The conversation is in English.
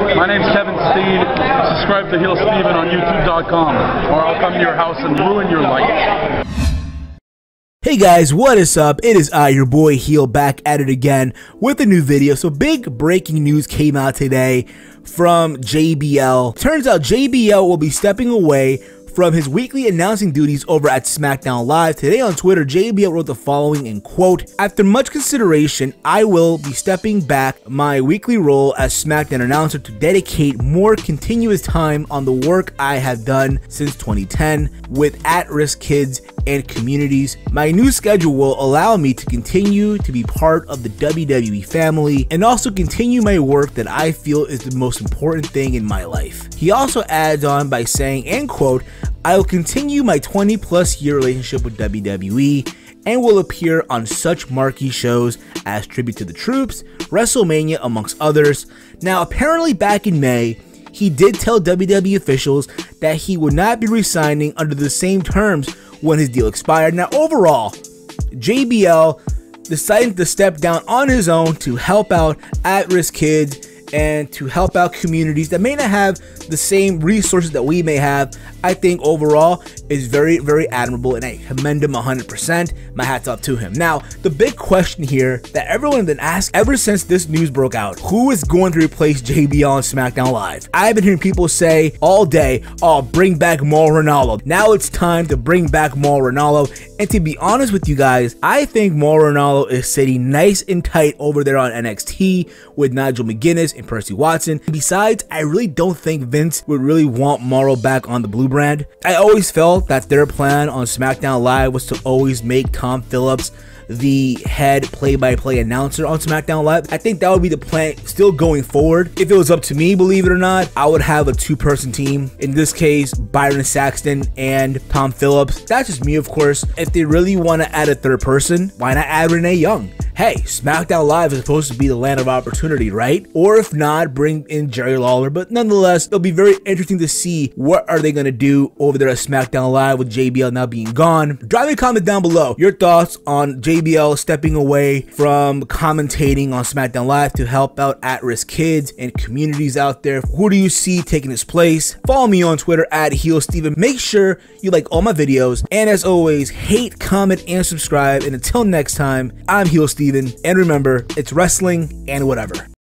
My name's Kevin Steen. Subscribe to Heel Steven on YouTube.com, or I'll come to your house and ruin your life. Hey guys, what is up? It is I, your boy Heel, back at it again with a new video. So big breaking news came out today from JBL. Turns out JBL will be stepping away from his weekly announcing duties over at SmackDown Live. Today on Twitter, JBL wrote the following in quote, After much consideration, I will be stepping back my weekly role as SmackDown announcer to dedicate more continuous time on the work I have done since 2010 with at-risk kids and communities. My new schedule will allow me to continue to be part of the WWE family and also continue my work that I feel is the most important thing in my life. He also adds on by saying, and quote, I will continue my 20 plus year relationship with WWE and will appear on such marquee shows as Tribute to the Troops, WrestleMania, amongst others. Now, apparently, back in May, he did tell WWE officials that he would not be resigning under the same terms when his deal expired. Now, overall, JBL decided to step down on his own to help out at risk kids and to help out communities that may not have the same resources that we may have, I think overall is very, very admirable and I commend him 100%. My hats off to him. Now, the big question here that everyone has been asked ever since this news broke out, who is going to replace JBL on SmackDown Live? I've been hearing people say all day, oh, bring back Mauro Ranallo. Now it's time to bring back Mauro Ranallo. And to be honest with you guys, I think Mauro Ranallo is sitting nice and tight over there on NXT with Nigel McGuinness and Percy Watson. Besides, I really don't think Vince would really want Mauro back on the blue brand. I always felt that their plan on SmackDown Live was to always make Tom Phillips the head play-by-play announcer on SmackDown Live. I think that would be the plan still going forward. If it was up to me, believe it or not, I would have a two-person team. In this case, Byron Saxton and Tom Phillips. That's just me, of course. If they really want to add a third person, why not add Renee Young? hey, SmackDown Live is supposed to be the land of opportunity, right? Or if not, bring in Jerry Lawler. But nonetheless, it'll be very interesting to see what are they going to do over there at SmackDown Live with JBL now being gone. Drop a comment down below your thoughts on JBL stepping away from commentating on SmackDown Live to help out at-risk kids and communities out there. Who do you see taking his place? Follow me on Twitter at Heel Steven. Make sure you like all my videos. And as always, hate, comment, and subscribe. And until next time, I'm Heel Steven. And remember, it's wrestling and whatever.